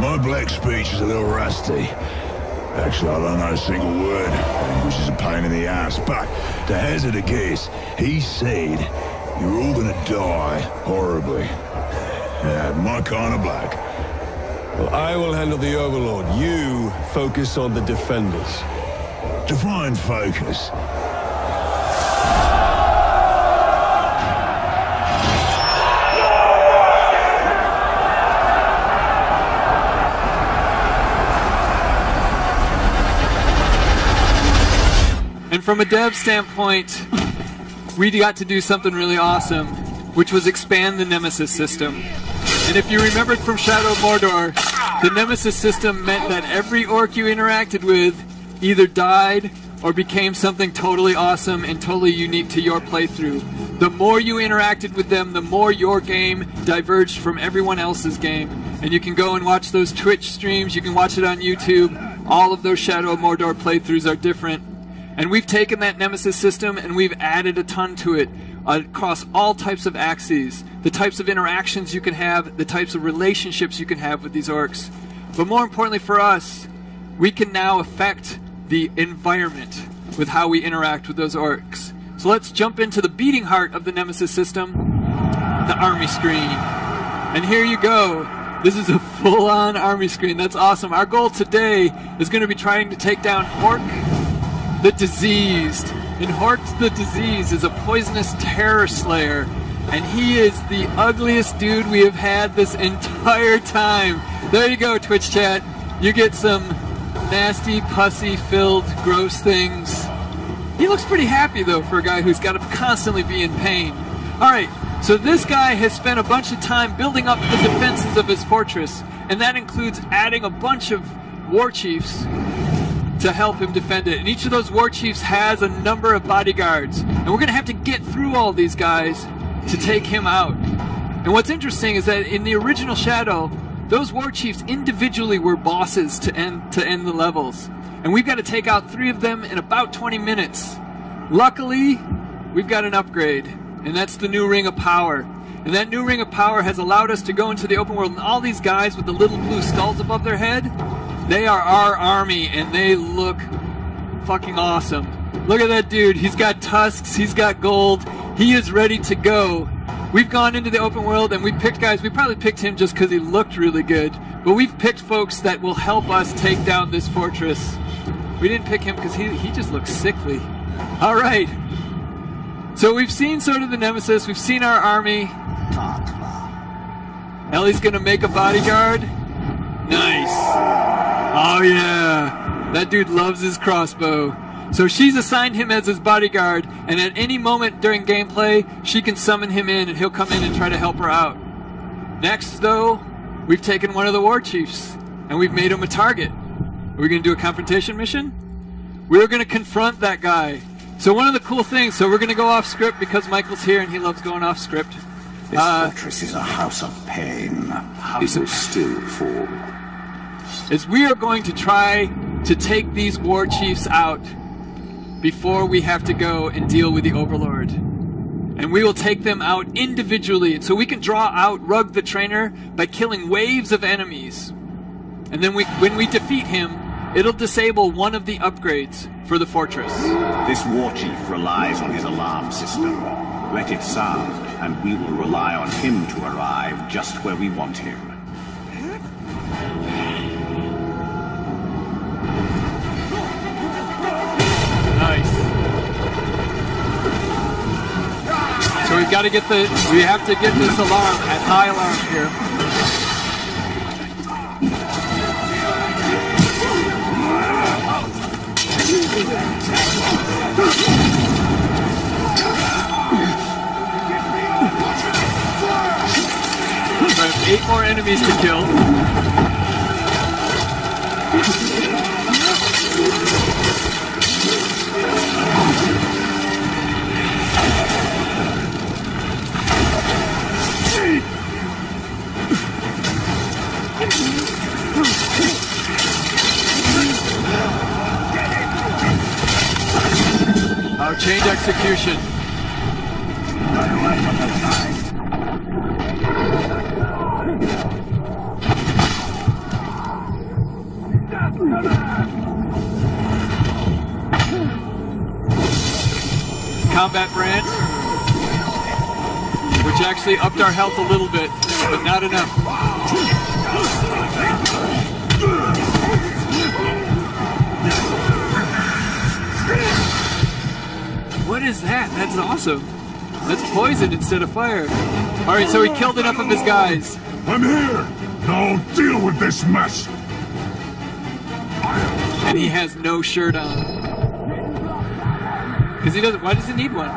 My black speech is a little rusty. Actually, I don't know a single word, which is a pain in the ass. But to hazard a guess, he said you're all gonna die horribly. Yeah, my kind of black. Well, I will handle the Overlord. You focus on the Defenders. Define focus. And from a dev standpoint, we got to do something really awesome, which was expand the Nemesis system. And if you remembered from Shadow of Mordor, the Nemesis system meant that every orc you interacted with either died or became something totally awesome and totally unique to your playthrough. The more you interacted with them, the more your game diverged from everyone else's game. And you can go and watch those Twitch streams, you can watch it on YouTube. All of those Shadow of Mordor playthroughs are different. And we've taken that Nemesis system and we've added a ton to it uh, across all types of axes, the types of interactions you can have, the types of relationships you can have with these orcs. But more importantly for us, we can now affect the environment with how we interact with those orcs. So let's jump into the beating heart of the Nemesis system, the army screen. And here you go. This is a full-on army screen. That's awesome. Our goal today is going to be trying to take down Hork the Diseased. And Hork the Diseased is a poisonous terror slayer, and he is the ugliest dude we have had this entire time. There you go, Twitch chat. You get some nasty, pussy-filled, gross things. He looks pretty happy though for a guy who's got to constantly be in pain. All right, so this guy has spent a bunch of time building up the defenses of his fortress, and that includes adding a bunch of war chiefs to help him defend it. And each of those war chiefs has a number of bodyguards. And we're going to have to get through all these guys to take him out. And what's interesting is that in the original Shadow, those war chiefs individually were bosses to end to end the levels. And we've got to take out three of them in about 20 minutes. Luckily, we've got an upgrade, and that's the new Ring of Power. And that new Ring of Power has allowed us to go into the open world, and all these guys with the little blue skulls above their head, they are our army, and they look fucking awesome. Look at that dude. He's got tusks, he's got gold, he is ready to go. We've gone into the open world and we picked guys. We probably picked him just because he looked really good, but we've picked folks that will help us take down this fortress. We didn't pick him because he, he just looks sickly. All right. So we've seen sort of the nemesis, we've seen our army. Ellie's gonna make a bodyguard. Nice. Oh yeah, that dude loves his crossbow. So she's assigned him as his bodyguard, and at any moment during gameplay, she can summon him in and he'll come in and try to help her out. Next, though, we've taken one of the war chiefs and we've made him a target. Are we going to do a confrontation mission? We're going to confront that guy. So one of the cool things, so we're going to go off script because Michael's here and he loves going off script. This uh, fortress is a house of pain. How is it still fall? Is we are going to try to take these war chiefs out before we have to go and deal with the Overlord. And we will take them out individually. So we can draw out Rug the Trainer by killing waves of enemies. And then we, when we defeat him, it'll disable one of the upgrades for the fortress. This war chief relies on his alarm system. Let it sound, and we will rely on him to arrive just where we want him. We've got to get the, we have to get this alarm at high alarm here. I have eight more enemies to kill. Our change execution. Combat brand, which actually upped our health a little bit, but not enough. What is that? That's awesome. That's poison instead of fire. Alright, so he killed enough of his guys. I'm here! Now deal with this mess! And he has no shirt on. Because he doesn't. Why does he need one?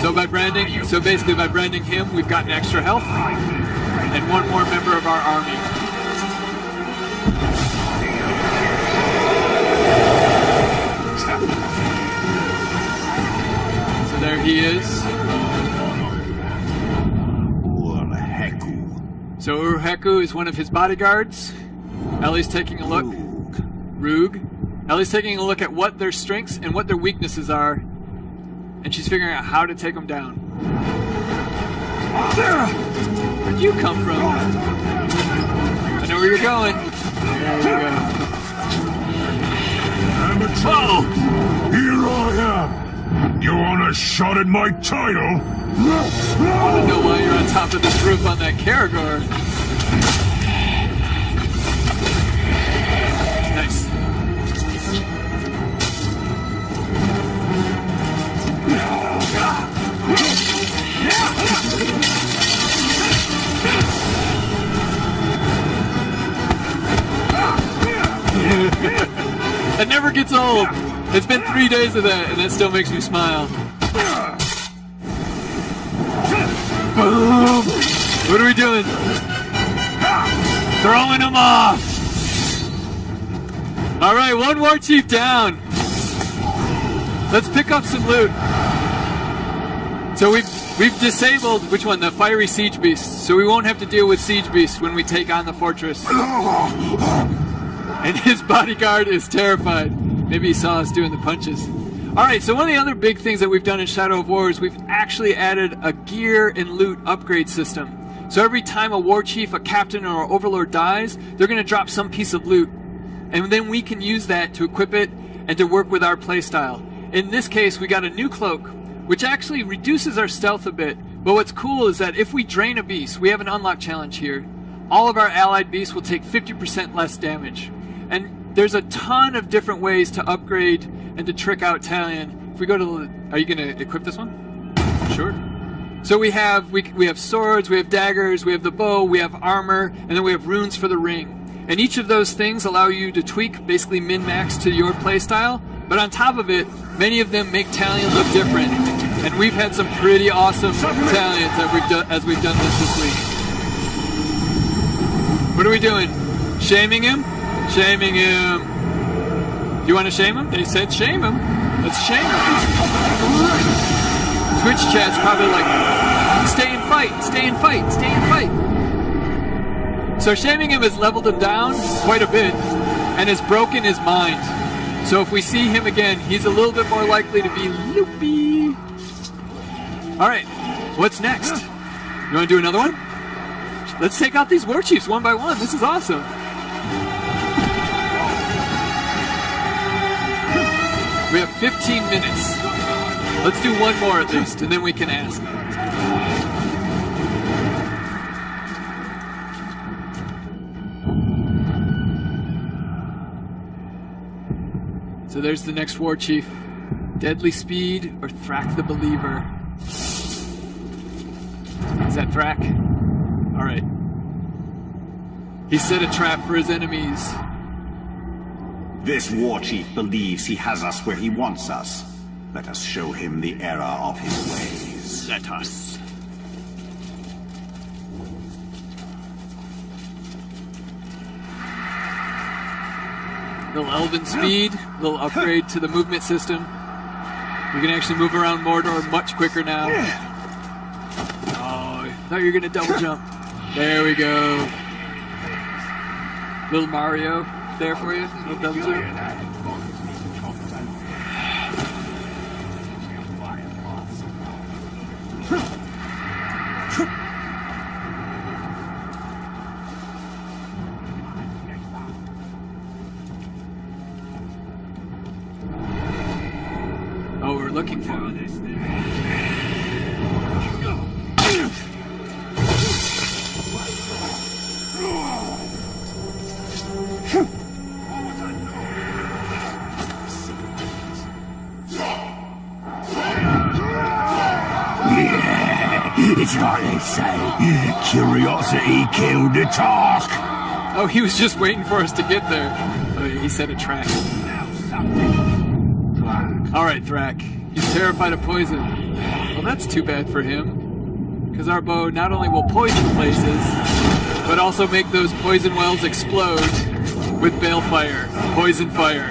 So by branding, so basically by branding him, we've gotten extra health and one more member of our army. He is. Urheku. So Urheku is one of his bodyguards. Ellie's taking a look. Roog. Ellie's taking a look at what their strengths and what their weaknesses are, and she's figuring out how to take them down. Where'd you come from? I know where you're going. There you go. Amateur! Here I am! You want a shot at my title? I want to know why you're on top of this roof on that Caragor. Nice. Never gets old. It's been three days of that, and that still makes me smile. Boom! What are we doing? Throwing them off! Alright, one war chief down. Let's pick up some loot. So we've we've disabled which one? The fiery siege beast. So we won't have to deal with siege beasts when we take on the fortress. And his bodyguard is terrified. Maybe he saw us doing the punches. Alright, so one of the other big things that we've done in Shadow of War is we've actually added a gear and loot upgrade system. So every time a war chief, a captain, or an overlord dies, they're going to drop some piece of loot. And then we can use that to equip it and to work with our playstyle. In this case, we got a new cloak, which actually reduces our stealth a bit. But what's cool is that if we drain a beast, we have an unlock challenge here. All of our allied beasts will take 50% less damage. And there's a ton of different ways to upgrade and to trick out Talion. If we go to the, are you going to equip this one? Sure. So we have we, we have swords, we have daggers, we have the bow, we have armor, and then we have runes for the ring. And each of those things allow you to tweak, basically min-max to your playstyle. But on top of it, many of them make Talion look different. And we've had some pretty awesome Talions that we've, do, as we've done this this week. What are we doing? Shaming him? Shaming him. Do you want to shame him? They said shame him. Let's shame him. Twitch chat's probably like, stay and fight, stay and fight, stay and fight. So shaming him has leveled him down quite a bit and has broken his mind. So if we see him again, he's a little bit more likely to be loopy. All right, what's next? You want to do another one? Let's take out these war chiefs one by one. This is awesome. We have 15 minutes. Let's do one more at least, and then we can ask. So there's the next war chief. Deadly Speed or Thrak the Believer? Is that Thrak? Alright. He set a trap for his enemies. This war chief believes he has us where he wants us. Let us show him the error of his ways. Let us. Little Elven speed, little upgrade to the movement system. We can actually move around Mordor much quicker now. Oh, I thought you were gonna double jump. There we go. Little Mario there for you? No thumbs up? Oh, we're looking for this. Say, curiosity killed the talk. Oh, he was just waiting for us to get there. Oh, he said a track. All right, Thrak. He's terrified of poison. Well, that's too bad for him. Because our bow not only will poison places, but also make those poison wells explode with balefire, poison fire.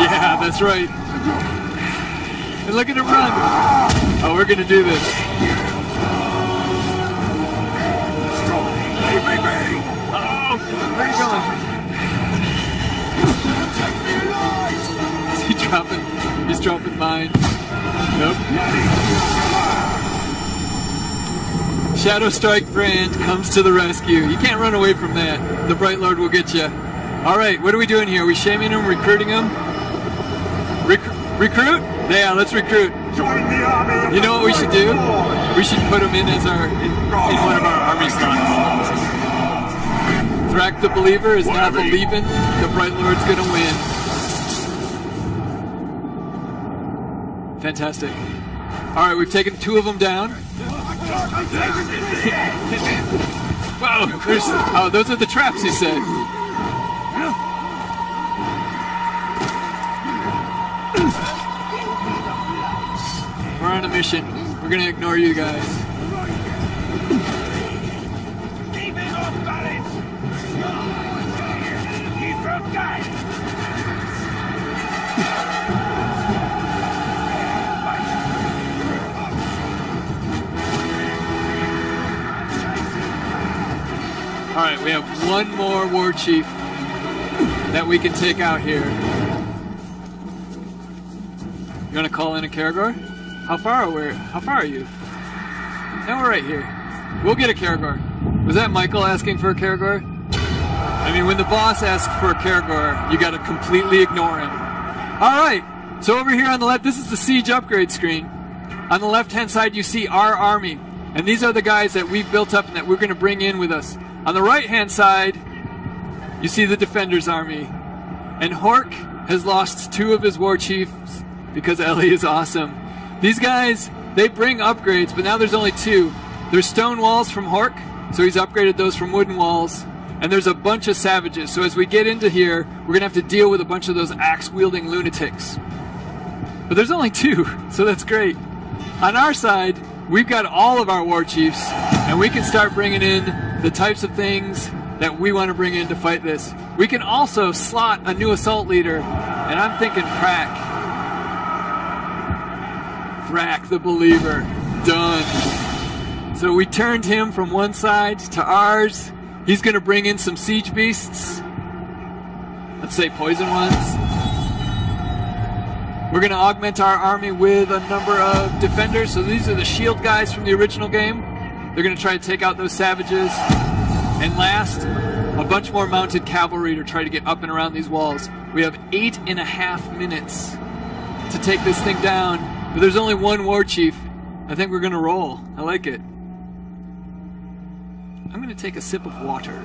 Yeah, that's right. And look at him run. Oh, we're gonna do this. Oh, going? Is he dropping? He's dropping mine. Nope. Shadow Strike Brand comes to the rescue. You can't run away from that. The Bright Lord will get you. All right, what are we doing here? Are we shaming him, recruiting him? Rec- recruit? Yeah, let's recruit. You know what we should do? We should put him in as our in, in one of our army slots. Thrak the Believer is not believing the Bright Lord's gonna win. Fantastic. All right, we've taken two of them down. There's oh, those are the traps you said. A mission. We're gonna ignore you guys. All right, we have one more war chief that we can take out here. You want to call in a Caragor? How far are we? How far are you? No, we're right here. We'll get a Caragor. Was that Michael asking for a Caragor? I mean, when the boss asks for a Caragor, you got to completely ignore him. All right. So over here on the left, this is the siege upgrade screen. On the left-hand side, you see our army, and these are the guys that we've built up and that we're to bring in with us. On the right-hand side, you see the Defenders army, and Hork has lost two of his war chiefs because Ellie is awesome. These guys, they bring upgrades, but now there's only two. There's stone walls from Hork, so he's upgraded those from wooden walls. And there's a bunch of savages, so as we get into here, we're gonna have to deal with a bunch of those axe wielding lunatics. But there's only two, so that's great. On our side, we've got all of our war chiefs, and we can start bringing in the types of things that we want to bring in to fight this. We can also slot a new assault leader, and I'm thinking Thrak. Thrak the Believer. Done. So we turned him from one side to ours. He's going to bring in some siege beasts. Let's say poison ones. We're going to augment our army with a number of defenders. So these are the shield guys from the original game. They're going to try to take out those savages. And last, a bunch more mounted cavalry to try to get up and around these walls. We have eight and a half minutes to take this thing down. But there's only one war chief. I think we're to roll. I like it. I'm to take a sip of water.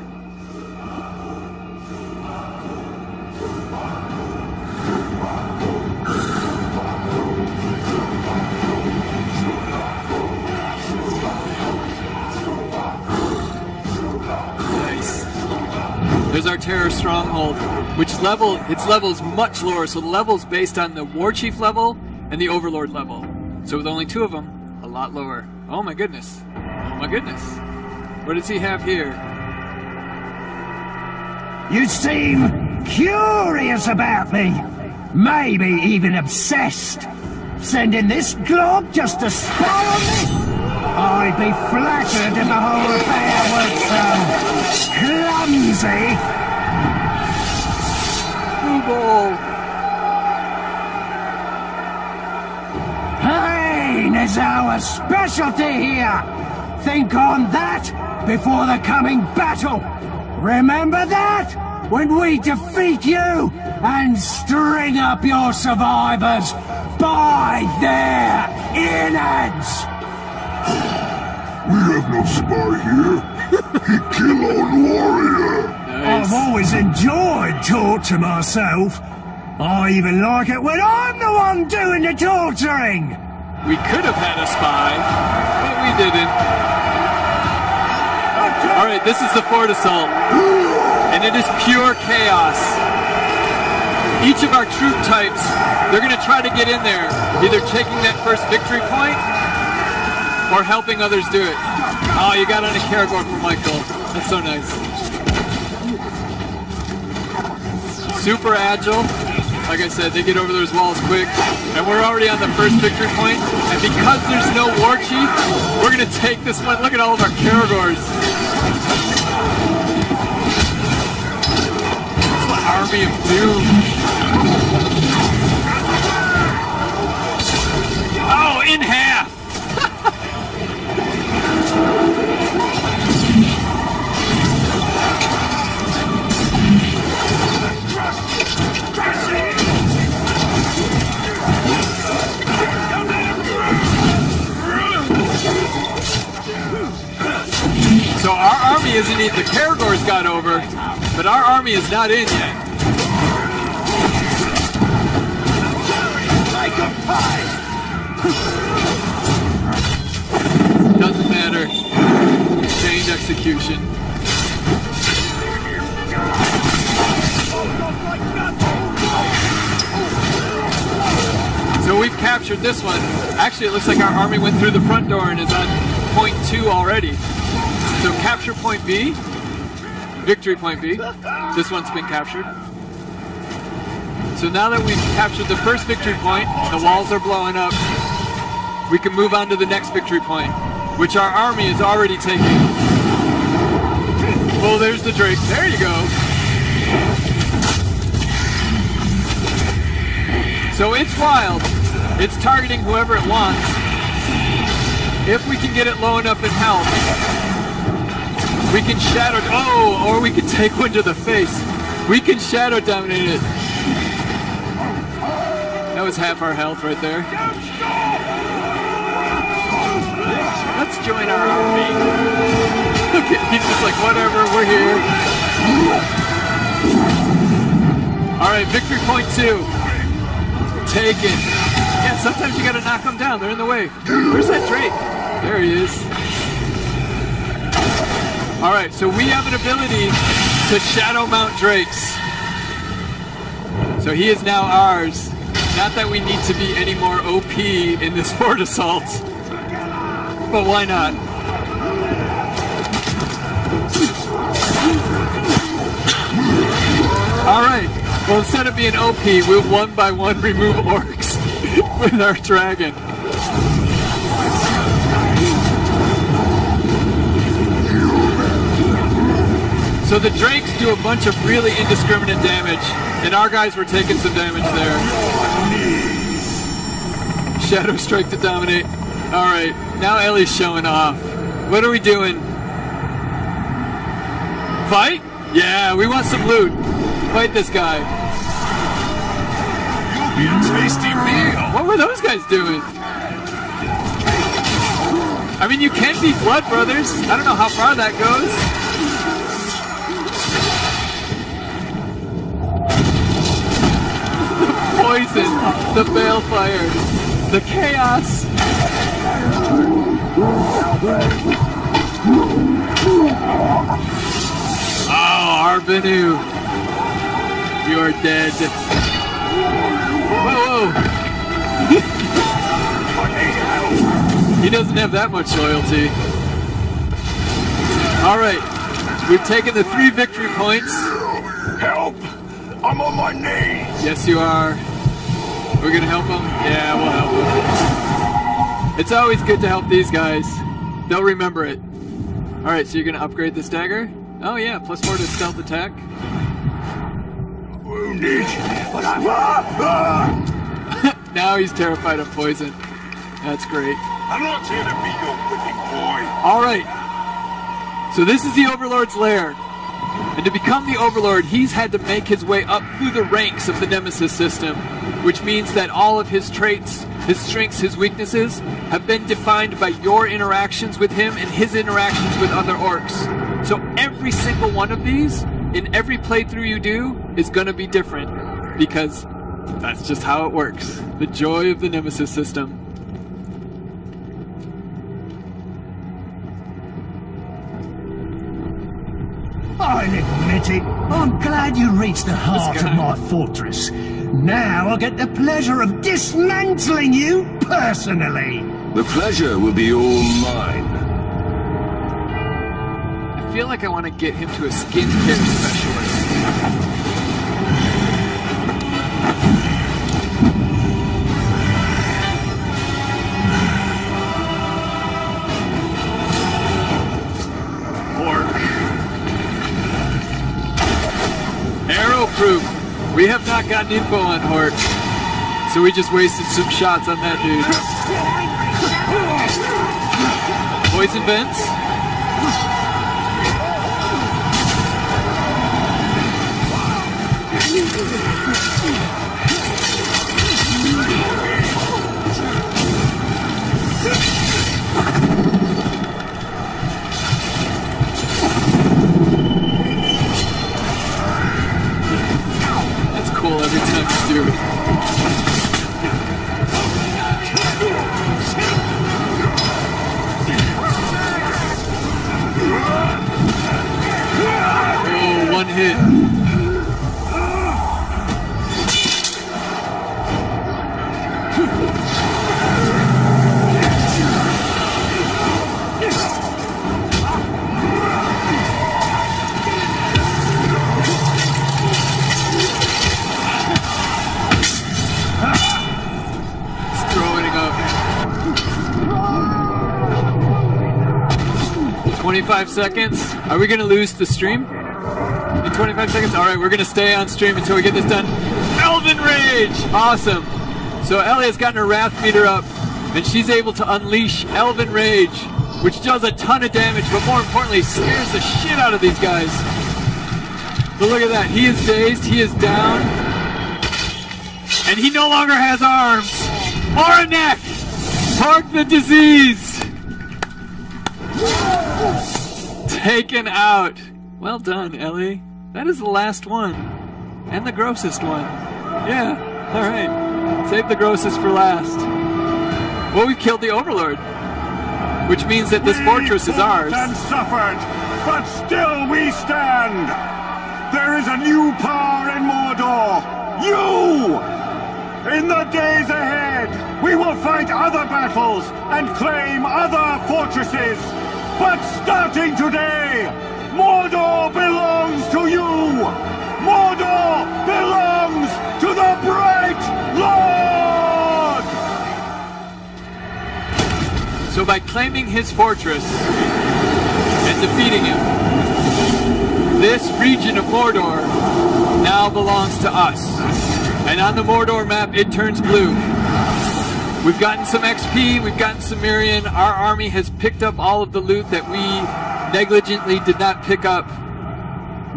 There's our terror stronghold, which level its level is much lower. So the level's based on the war chief level and the overlord level. So with only two of them, a lot lower. Oh my goodness. Oh my goodness. What does he have here? You seem curious about me. Maybe even obsessed. Sending this glob just to spy on me? I'd be flattered if the whole affair was so clumsy. Ball. Is our specialty here. Think on that before the coming battle. Remember that? when we defeat you and string up your survivors by their innards. We have no spy here. he kill old warrior. Nice. I've always enjoyed torture myself. I even like it when I'm the one doing the torturing. We could have had a spy, but we didn't. All right, this is the fort assault, and it is pure chaos. Each of our troop types, they're going to try to get in there, either taking that first victory point or helping others do it. Oh, you got on a Caragor for Michael. That's so nice. Super agile. Like I said, they get over those walls quick. And we're already on the first victory point. And because there's no war chief, we're going to take this one. Look at all of our the army of doom. So our army isn't even the Caragors got over, but our army is not in yet. Doesn't matter. Chained execution. So we've captured this one. Actually, it looks like our army went through the front door and is on point two already. So capture point B, victory point B. This one's been captured. So now that we've captured the first victory point, the walls are blowing up, we can move on to the next victory point, which our army is already taking. Oh, there's the Drake. There you go. So it's wild. It's targeting whoever it wants. If we can get it low enough in health, we can shadow. Oh, or we can take one to the face. We can shadow dominate it. That was half our health right there. Let's join our army. Look he's just like whatever, we're here. Alright, victory point two. Take it. Yeah, sometimes you gotta knock them down. They're in the way. Where's that Drake? There he is. Alright, so we have an ability to shadow mount Drakes. So he is now ours. Not that we need to be any more OP in this fort assault. But why not? Alright. Well, instead of being OP, we'll one by one remove orcs with our dragon. So the Drakes do a bunch of really indiscriminate damage, and our guys were taking some damage there. Shadow Strike to dominate. Alright, now Ellie's showing off. What are we doing? Fight? Yeah, we want some loot. Fight this guy. You'll be a tasty meal. What were those guys doing? I mean, you can be Blood Brothers. I don't know how far that goes. Poison, the balefire, the chaos. Oh, Arbinu. You're dead. Whoa, whoa. He doesn't have that much loyalty. All right, we've taken the three victory points. Help! I'm on my knees. Yes, you are. We're gonna help them. Yeah, we'll help them. It's always good to help these guys. They'll remember it. All right, so you're gonna upgrade this dagger. Oh yeah, plus four to stealth attack. Wounded, but I'm. Ah, ah. Now he's terrified of poison. That's great. I'm not here to be your whipping boy. All right. So this is the Overlord's lair. And to become the Overlord, he's had to make his way up through the ranks of the Nemesis system, which means that all of his traits, his strengths, his weaknesses have been defined by your interactions with him and his interactions with other orcs. So every single one of these, in every playthrough you do, is going to be different because that's just how it works. The joy of the Nemesis system. I'll admit it. I'm glad you reached the heart of my fortress. Now I'll get the pleasure of dismantling you personally. The pleasure will be all mine. I feel like I want to get him to a skincare specialist. We have not gotten info on Hork. So we just wasted some shots on that dude. Poison vents. Hit. 25 seconds. Are we to lose the stream? In 25 seconds? Alright, we're going to stay on stream until we get this done. Elven Rage! Awesome. So Ellie's gotten her Wrath meter up, and she's able to unleash Elven Rage, which does a ton of damage, but more importantly, scares the shit out of these guys. But look at that. He is dazed, he is down, and he no longer has arms or a neck. Park the disease. Taken out. Well done, Ellie. That is the last one. And the grossest one. Yeah, alright. Save the grossest for last. Well, we killed the Overlord. Which means that this fortress is ours. and suffered, but still we stand. There is a new power in Mordor. You! In the days ahead, we will fight other battles and claim other fortresses. But starting today, Mordor belongs to you! Mordor belongs to the Bright Lord! So by claiming his fortress and defeating him, this region of Mordor now belongs to us. And on the Mordor map, it turns blue. We've gotten some XP, we've gotten some Mirian. Our army has picked up all of the loot that we negligently did not pick up.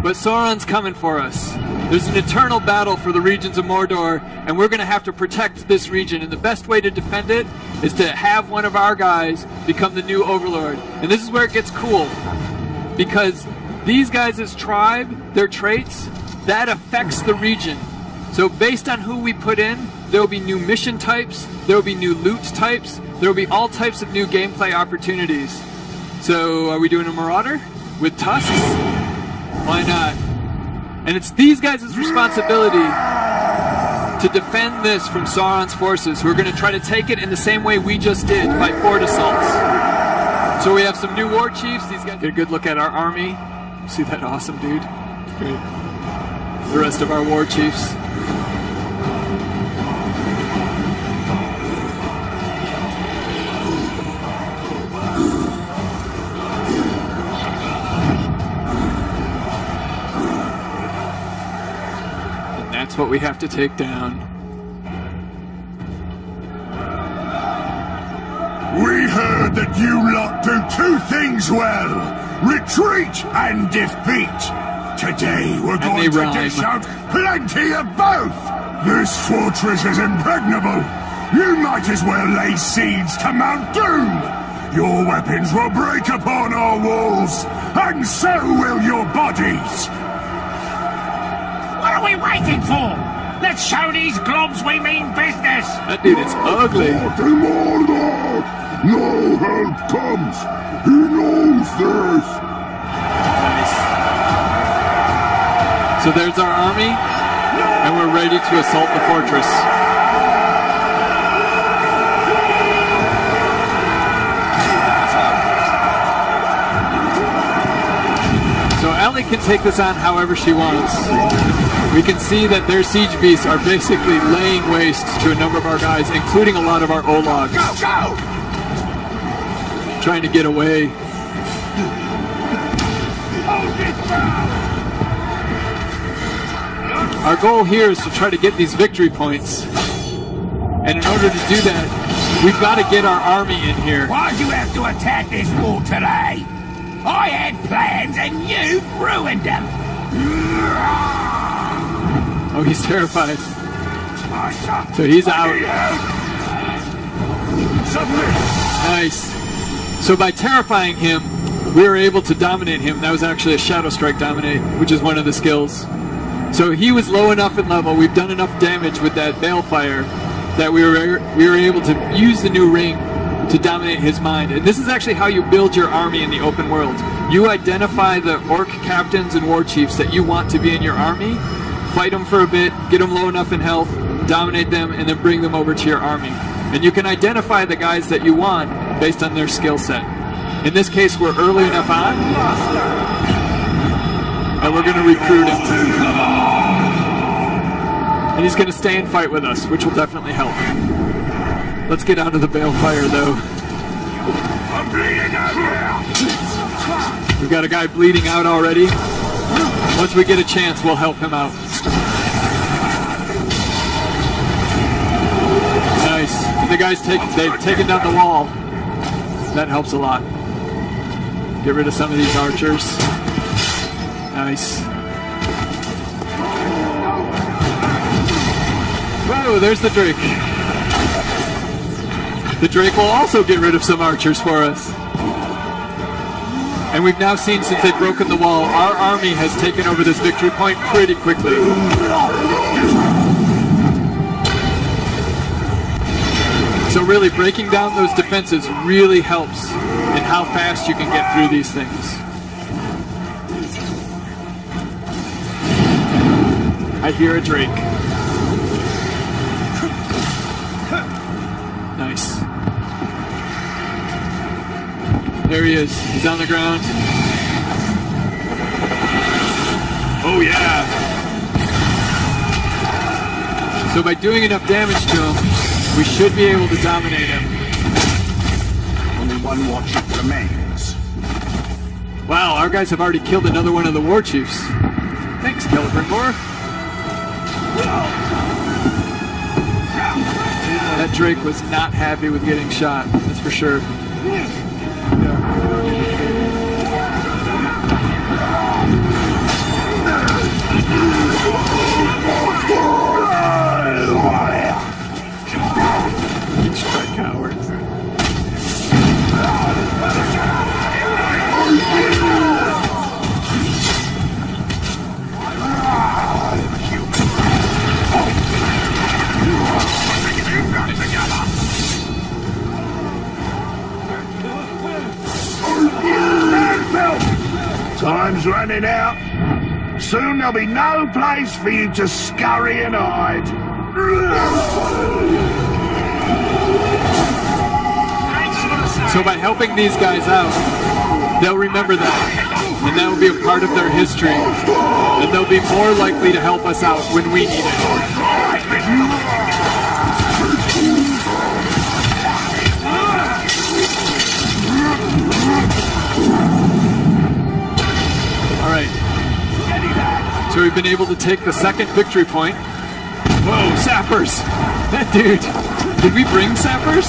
But Sauron's coming for us. There's an eternal battle for the regions of Mordor, and we're going to have to protect this region. And the best way to defend it is to have one of our guys become the new overlord. And this is where it gets cool. Because these guys' tribe, their traits, that affects the region. So based on who we put in, there will be new mission types, there will be new loot types, there will be all types of new gameplay opportunities. So are we doing a Marauder? With tusks? Why not? And it's these guys' responsibility to defend this from Sauron's forces, who are going to try to take it in the same way we just did by fort assaults. So we have some new war chiefs. These guys get a good look at our army. See that awesome dude? Great. The rest of our war chiefs. That's what we have to take down. We heard that you lot do two things well retreat and defeat. Today we're going to rhyme. dish out plenty of both. This fortress is impregnable. You might as well lay seeds to Mount Doom. Your weapons will break upon our walls, and so will your bodies. What are we waiting for? Let's show these globs we mean business! That dude is ugly. To No help comes! He knows this! Nice. So there's our army, and we're ready to assault the fortress. Can take this on however she wants. We can see that their siege beasts are basically laying waste to a number of our guys, including a lot of our Ologs, Go, go! trying to get away. Hold it down! Our goal here is to try to get these victory points. And in order to do that, we've got to get our army in here. Why'd you have to attack this wall today? I had plans and you've ruined them! Oh, he's terrified. So he's out. Nice. So by terrifying him, we were able to dominate him. That was actually a Shadow Strike Dominate, which is one of the skills. So he was low enough in level. We've done enough damage with that Balefire that we were we were able to use the new ring to dominate his mind. And this is actually how you build your army in the open world. You identify the orc captains and war chiefs that you want to be in your army, fight them for a bit, get them low enough in health, dominate them, and then bring them over to your army. And you can identify the guys that you want based on their skill set. In this case, we're early enough on, and we're going to recruit him. And he's going to stay and fight with us, which will definitely help. Let's get out of the balefire, though. We've got a guy bleeding out already. Once we get a chance, we'll help him out. Nice. The guys take they've taken down the wall. That helps a lot. Get rid of some of these archers. Nice. Whoa, there's the Drake. The Drake will also get rid of some archers for us. And we've now seen since they've broken the wall, our army has taken over this victory point pretty quickly. So really breaking down those defenses really helps in how fast you can get through these things. I hear a Drake. There he is. He's on the ground. Oh yeah. So by doing enough damage to him, we should be able to dominate him. Only one watcher remains. Wow, our guys have already killed another one of the war chiefs. Thanks, Celebrimbor. That Drake was not happy with getting shot, that's for sure. There'll be no place for you to scurry and hide. So by helping these guys out, they'll remember that. And that will be a part of their history. And they'll be more likely to help us out when we need it. Been able to take the second victory point. Whoa, sappers! That dude! Did we bring sappers?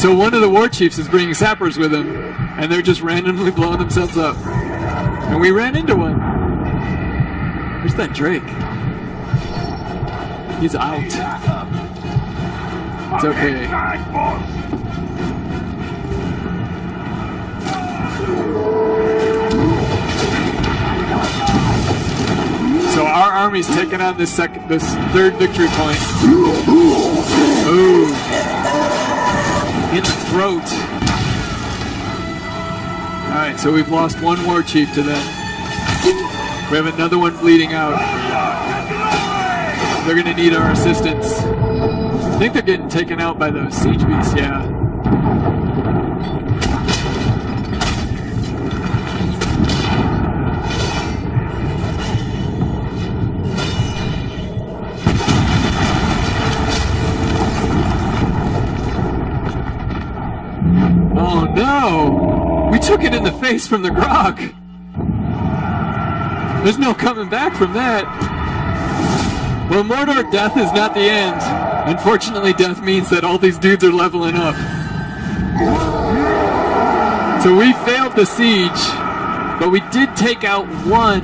So one of the war chiefs is bringing sappers with him, and they're just randomly blowing themselves up. And we ran into one. Where's that Drake? He's out. It's okay. So our army's taking on this second, this third victory point. Ooh, in the throat. All right, so we've lost one war chief to them. We have another one bleeding out. They're gonna need our assistance. I think they're getting taken out by those siege beasts. Yeah. Took it in the face from the grog! There's no coming back from that! Well, Mordor, death is not the end. Unfortunately, death means that all these dudes are leveling up. So we failed the siege, but we did take out one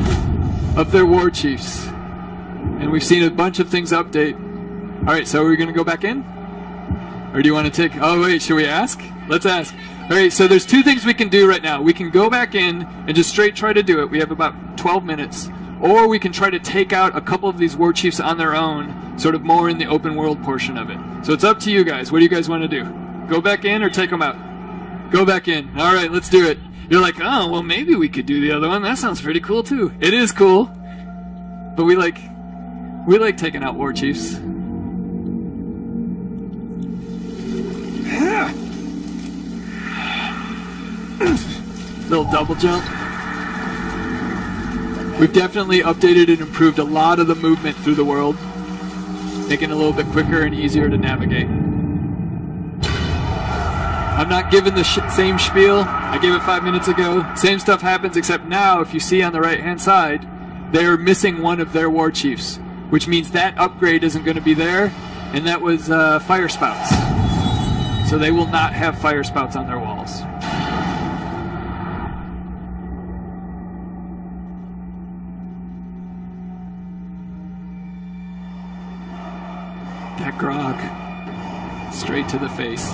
of their war chiefs. And we've seen a bunch of things update. Alright, so are we gonna go back in? Or do you want to take. Oh, wait, should we ask? Let's ask. Alright, so there's two things we can do right now. We can go back in and just straight try to do it. We have about 12 minutes. Or we can try to take out a couple of these war chiefs on their own, sort of more in the open world portion of it. So it's up to you guys. What do you guys want to do? Go back in or take them out? Go back in. Alright, let's do it. You're like, oh, well, maybe we could do the other one. That sounds pretty cool, too. It is cool. But we like. We like taking out war chiefs. Little double jump. We've definitely updated and improved a lot of the movement through the world, making it a little bit quicker and easier to navigate. I'm not giving the same spiel. I gave it five minutes ago. Same stuff happens, except now, if you see on the right hand side, they're missing one of their war chiefs, which means that upgrade isn't going to be there, and that was uh, fire spouts. So they will not have fire spouts on their Grog. Straight to the face.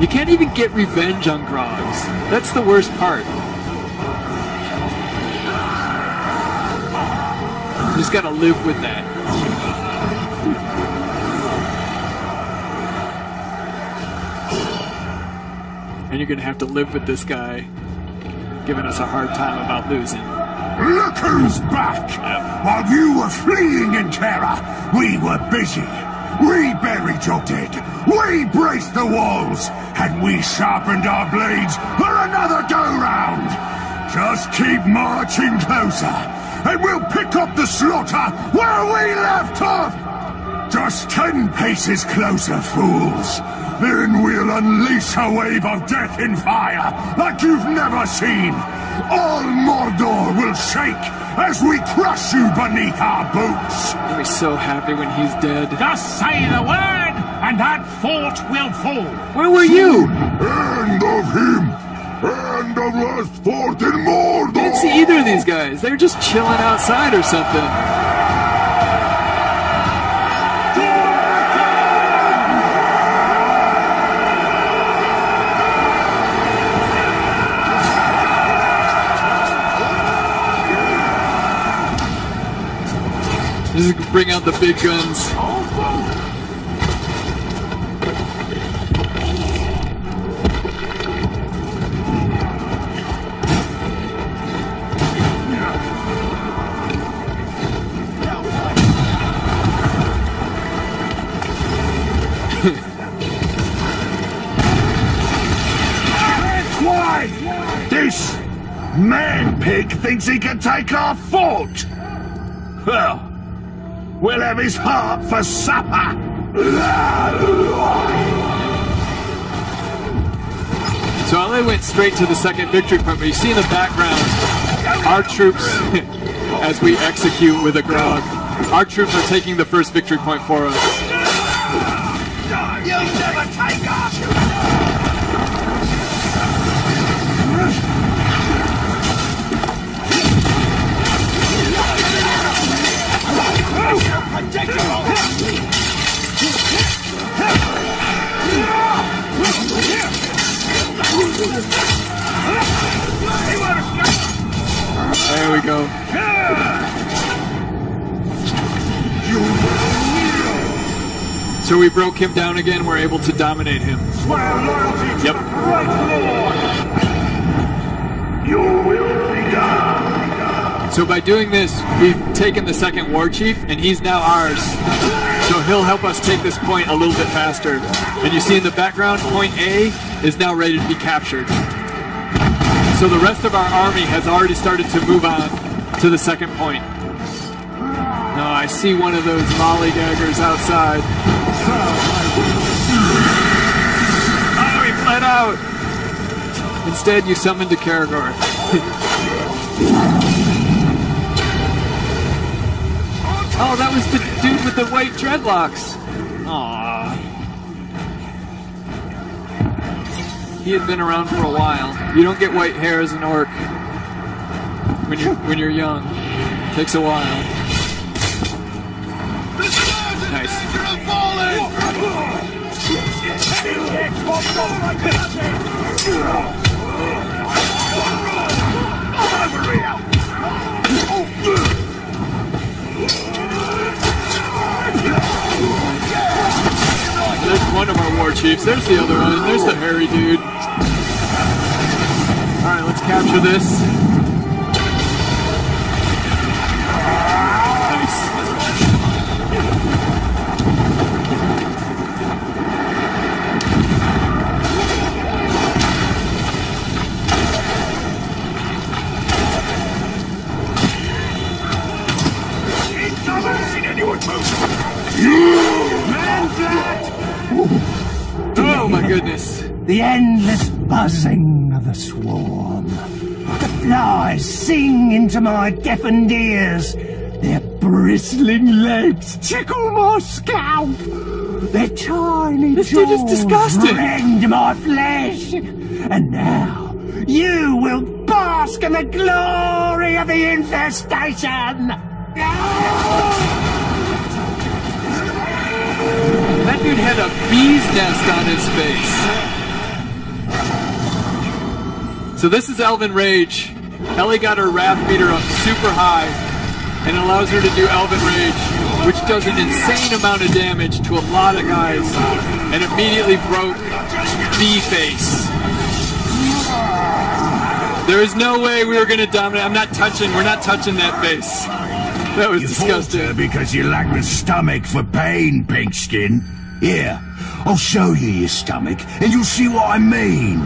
You can't even get revenge on grogs. That's the worst part. You just gotta live with that. And you're gonna have to live with this guy giving us a hard time about losing. Look who's back! While you were fleeing in terror, we were busy. We buried your dead. We braced the walls. And we sharpened our blades for another go-round. Just keep marching closer, and we'll pick up the slaughter where we left off! Just ten paces closer, fools. Then we'll unleash a wave of death and fire like you've never seen. All Mordor will shake as we crush you beneath our boots. I'll be so happy when he's dead. Just say the word, and that fort will fall. Where were you? End of him. End of last fort in Mordor. I didn't see either of these guys. They were just chilling outside or something. Just bring out the big guns. This man pig thinks he can take our fort. Well, we'll have his heart for supper. So I went straight to the second victory point, but you see in the background our troops, as we execute with a grog, our troops are taking the first victory point for us. There we go. So we broke him down again. We're able to dominate him. Yep. So by doing this, we've taken the second war chief, and he's now ours. So he'll help us take this point a little bit faster. And you see in the background, point A is now ready to be captured. So the rest of our army has already started to move on to the second point. No, I see one of those mollygaggers outside. Oh, he fled out! Instead, you summoned a Caragor. Oh, that was the dude with the white dreadlocks. He had been around for a while. You don't get white hair as an orc when you're when you're young. It takes a while. Nice. There's one of our war chiefs. There's the other one. There's the hairy dude. Let's capture this. Oh my goodness. The endless buzzing of the swarm. The flies sing into my deafened ears. Their bristling legs tickle my scalp. Their tiny This dude is jaws disgusting. rend my flesh. And now you will bask in the glory of the infestation. That dude had a bee's nest on his face. So this is Elven Rage. Ellie got her Wrath meter up super high and allows her to do Elven Rage, which does an insane amount of damage to a lot of guys and immediately broke Bee Face. There is no way we were going to dominate. I'm not touching. We're not touching that face. That was You disgusting. because you lack the stomach for pain, Pinkskin. Here, I'll show you your stomach, and you'll see what I mean.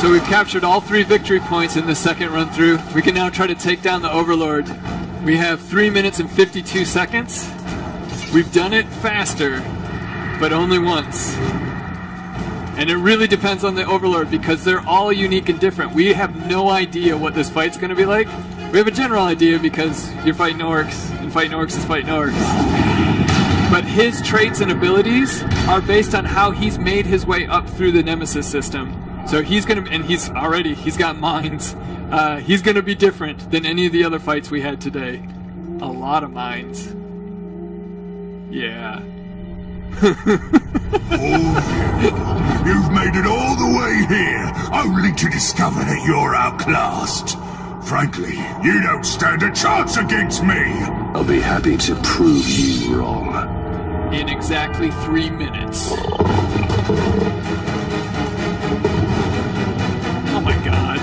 So we've captured all three victory points in the second run through. We can now try to take down the Overlord. We have 3 minutes and 52 seconds. We've done it faster, but only once. And it really depends on the Overlord because they're all unique and different. We have no idea what this fight's going to be like. We have a general idea because you're fighting orcs, and fighting orcs is fighting orcs. But his traits and abilities are based on how he's made his way up through the nemesis system. So he's gonna and he's already he's got minds uh, he's gonna be different than any of the other fights we had today. A lot of minds yeah You've made it all the way here, only to discover that you're outclassed. Frankly, you don't stand a chance against me. I'll be happy to prove you wrong. in exactly three minutes oh my god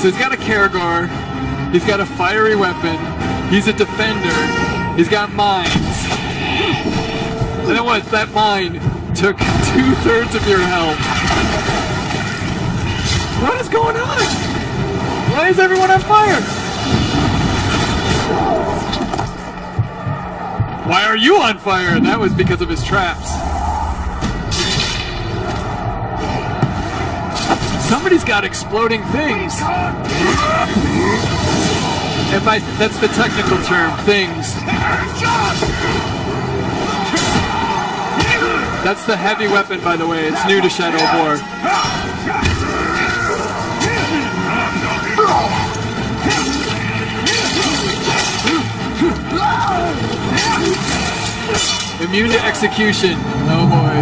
so he's got a Caragor, he's got a fiery weapon he's a defender he's got mines and then what that mine took two-thirds of your health what is going on why is everyone on fire Why are you on fire? That was because of his traps. Somebody's got exploding things. If I, that's the technical term, things. That's the heavy weapon, by the way. It's new to Shadow War. Immune to execution. Oh boy.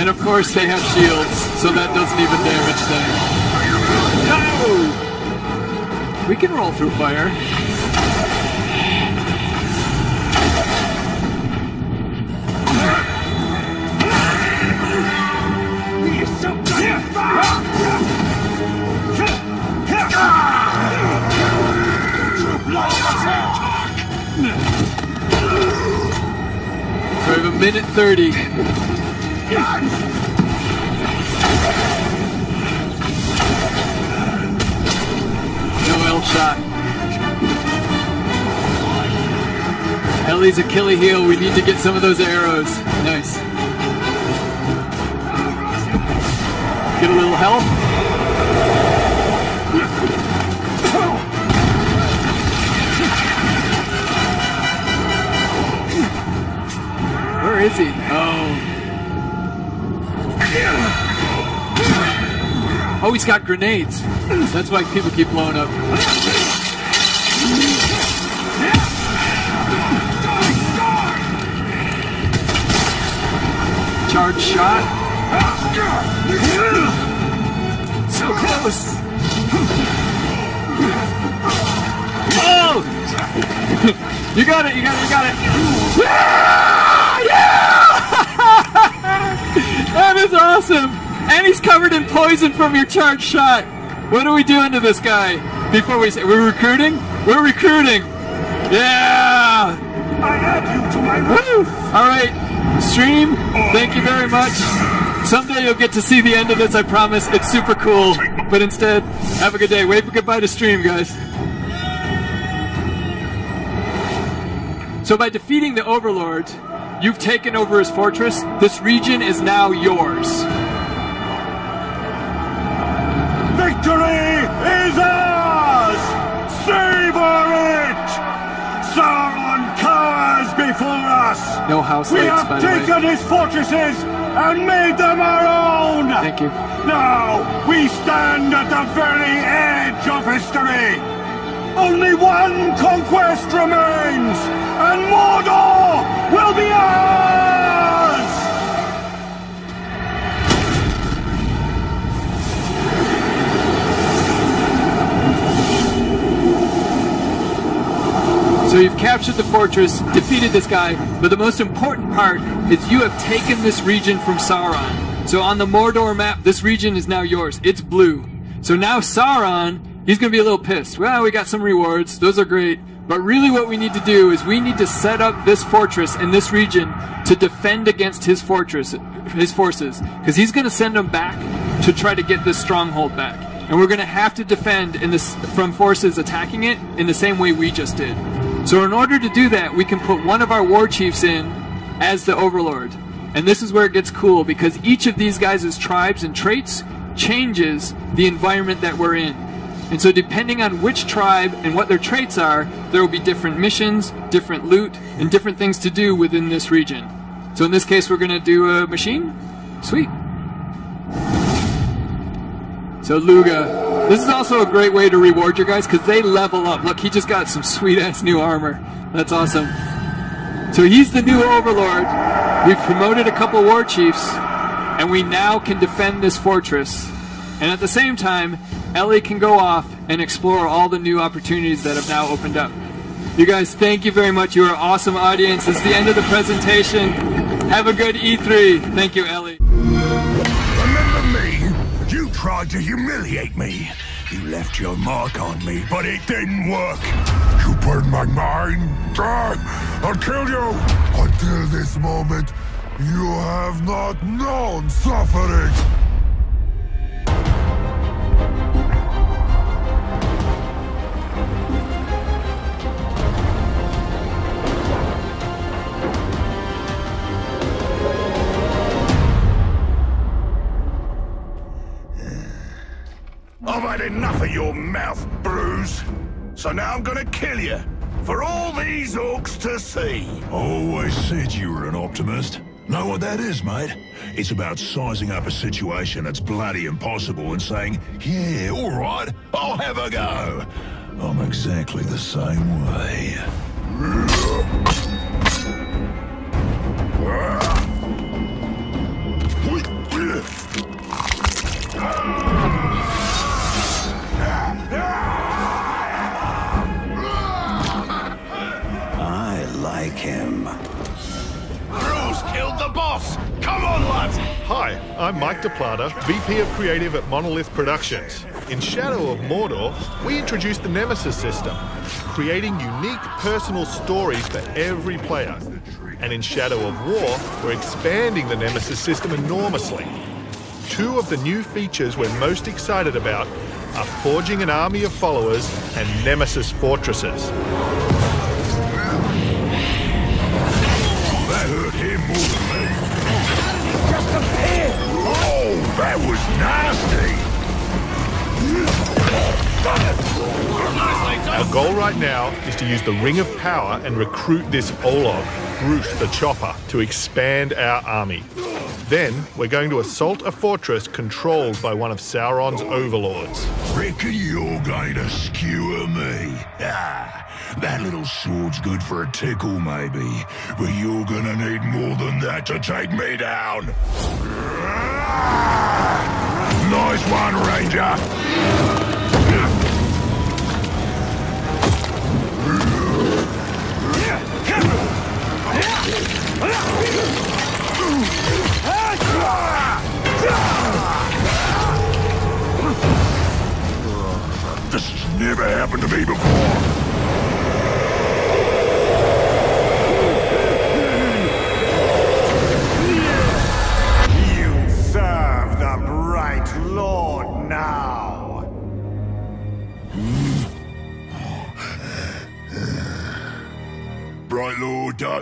And of course they have shields, so that doesn't even damage them. We can roll through fire. We have a minute 30. Shot. Ellie's Achilles heel. We need to get some of those arrows. Nice. Get a little health. Where is he? Oh. Oh, he's got grenades. That's why people keep blowing up. Charge shot. So close. Oh! you got it, you got it, you got it. Yeah! Yeah! that is awesome. And he's covered in poison from your charge shot. What are we doing to this guy? Before we say, we're recruiting? We're recruiting. Yeah! I add you to my Woo! All right, stream. Thank you very much. Someday you'll get to see the end of this. I promise. It's super cool. But instead, have a good day. Wave goodbye to stream, guys. So by defeating the Overlord, you've taken over his fortress. This region is now yours. Victory is ours! Savor it! Sauron cowers before us! No house We lights, have by the way. taken his fortresses and made them our own! Thank you. Now we stand at the very edge of history! Only one conquest remains, and Mordor will be ours! So you've captured the fortress, defeated this guy, but the most important part is you have taken this region from Sauron. So on the Mordor map, this region is now yours. It's blue. So now Sauron, he's going to be a little pissed. Well, we got some rewards. Those are great. But really what we need to do is we need to set up this fortress in this region to defend against his fortress, his forces. Because he's going to send them back to try to get this stronghold back. And we're going to have to defend in this, from forces attacking it in the same way we just did. So in order to do that, we can put one of our war chiefs in as the overlord. And this is where it gets cool because each of these guys' tribes and traits changes the environment that we're in. And so depending on which tribe and what their traits are, there will be different missions, different loot, and different things to do within this region. So in this case, we're going to do a machine. Sweet. So Luga. This is also a great way to reward your guys because they level up. Look, he just got some sweet ass new armor. That's awesome. So he's the new overlord. We've promoted a couple war chiefs, and we now can defend this fortress. And at the same time, Ellie can go off and explore all the new opportunities that have now opened up. You guys, thank you very much. You are an awesome audience. It's the end of the presentation. Have a good E3. Thank you, Ellie. Tried to humiliate me. You left your mark on me, but it didn't work. You burned my mind. Ah, I'll kill you. Until this moment, you have not known suffering. I've had enough of your mouth, Bruz. So now I'm gonna kill you. For all these orcs to see. Always said you were an optimist. Know what that is, mate? It's about sizing up a situation that's bloody impossible and saying, yeah, all right, I'll have a go. I'm exactly the same way. I'm Mike de Plater, VP of Creative at Monolith Productions. In Shadow of Mordor, we introduced the Nemesis system, creating unique personal stories for every player. And in Shadow of War, we're expanding the Nemesis system enormously. Two of the new features we're most excited about are forging an army of followers and Nemesis fortresses. That was nasty! Our goal right now is to use the Ring of Power and recruit this Olog, Bruz the Chopper, to expand our army. Then we're going to assault a fortress controlled by one of Sauron's overlords. Reckon you're going to skewer me? Ah, that little sword's good for a tickle, maybe. But you're gonna need more than that to take me down. Nice one, Ranger. This has never happened to me before.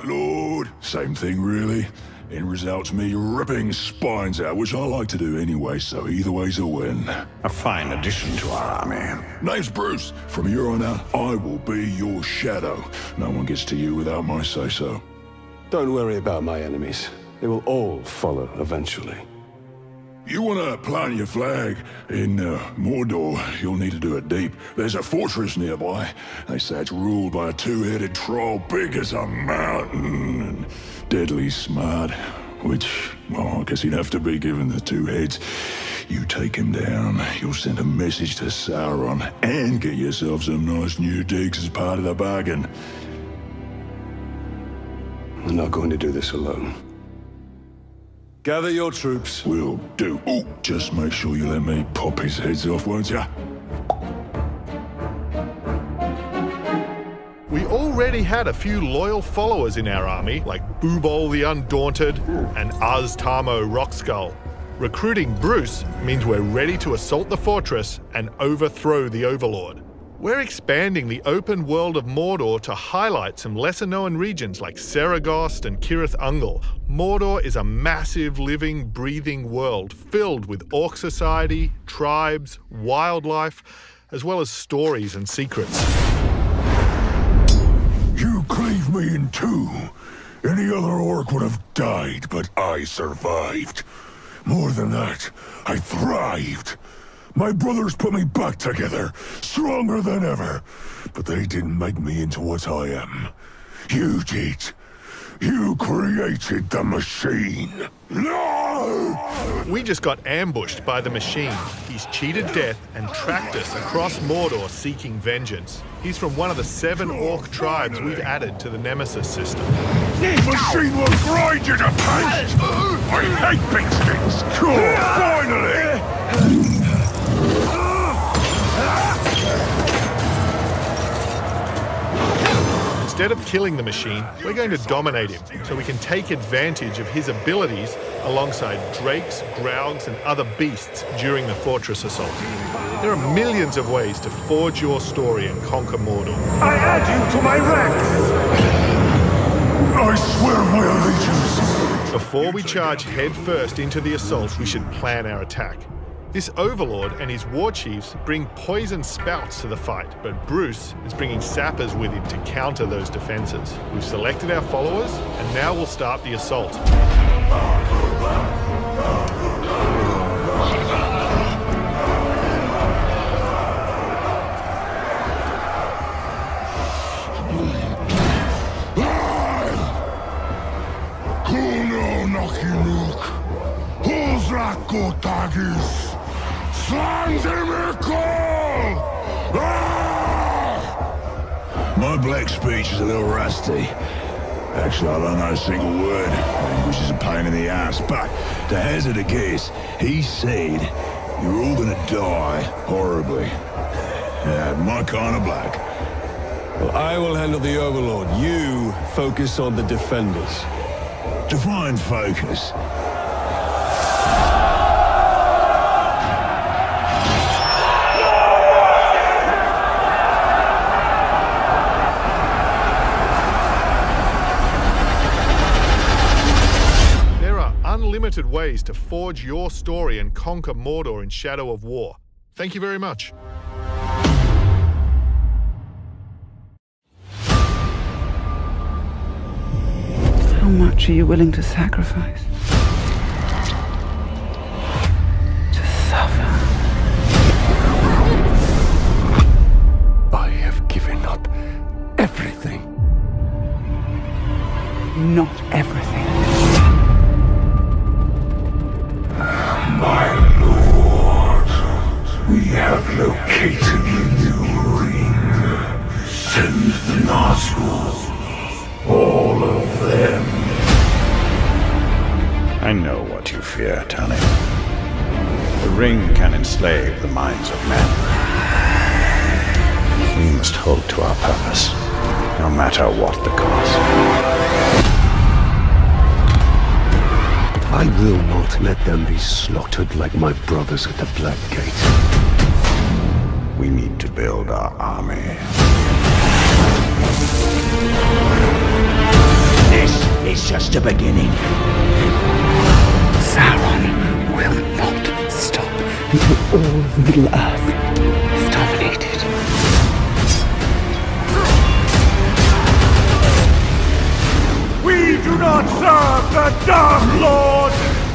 Lord, Lord. Same thing, really. End result's me ripping spines out, which I like to do anyway, so either way's a win. A fine addition to our army. Name's Bruz. From here on out, I will be your shadow. No one gets to you without my say-so. Don't worry about my enemies. They will all follow eventually. You want to plant your flag in uh, Mordor, you'll need to do it deep. There's a fortress nearby. They say it's ruled by a two-headed troll big as a mountain and deadly smart. Which, well, I guess he'd have to be given the two heads. You take him down, you'll send a message to Sauron and get yourself some nice new digs as part of the bargain. I'm not going to do this alone. Gather your troops. We'll do. Oh, just make sure you let me pop his heads off, won't ya? We already had a few loyal followers in our army, like Boobol the Undaunted and Uz Tamo Rockskull. Recruiting Bruz means we're ready to assault the fortress and overthrow the Overlord. We're expanding the open world of Mordor to highlight some lesser known regions like Seregost and Cirith Ungol. Mordor is a massive, living, breathing world filled with orc society, tribes, wildlife, as well as stories and secrets. You cleave me in two. Any other orc would have died, but I survived. More than that, I thrived. My brothers put me back together, stronger than ever. But they didn't make me into what I am. You did. You created the machine. No! We just got ambushed by the machine. He's cheated death and tracked us across Mordor seeking vengeance. He's from one of the seven orc tribes we've added to the Nemesis system. The machine will grind you to paste! I hate big sticks! Cool, finally! Instead of killing the machine, we're going to dominate him so we can take advantage of his abilities alongside drakes, graugs, and other beasts during the fortress assault. There are millions of ways to forge your story and conquer Mordor. I add you to my ranks. I swear my allegiance! Before we charge headfirst into the assault, we should plan our attack. This overlord and his war chiefs bring poison spouts to the fight, but Bruz is bringing sappers with him to counter those defenses. We've selected our followers, and now we'll start the assault. Kuno Nokinuk, Huzrako Slandimikol! My black speech is a little rusty. Actually, I don't know a single word, which is a pain in the ass, but to hazard a guess, he said you're all gonna die horribly. Yeah, my kind of black. Well, I will handle the Overlord. You focus on the defenders. Define focus. Unlimited ways to forge your story and conquer Mordor in Shadow of War. Thank you very much. How much are you willing to sacrifice? My brothers at the Black Gate. We need to build our army. This is just the beginning. Sauron will not stop until all of Middle Earth is dominated. We do not serve the Dark Lord!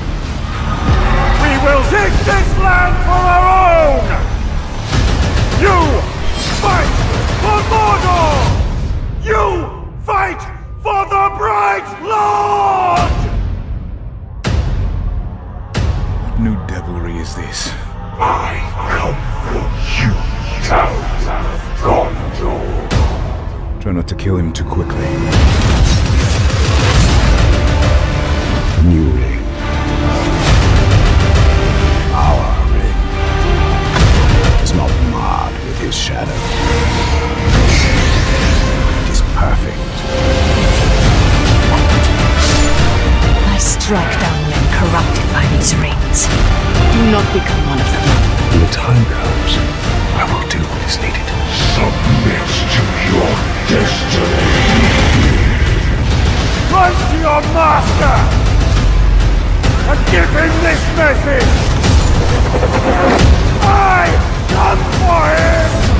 Will take this land for our own! You fight for Mordor! You fight for the Bright Lord! What new devilry is this? I come for you, town of Gondor. Try not to kill him too quickly. The his shadow. It is perfect. I strike down men corrupted by these rings. Do not become one of them. When the time comes, I will do what is needed. Submit to your destiny. Run to your master! And give him this message! I come for him!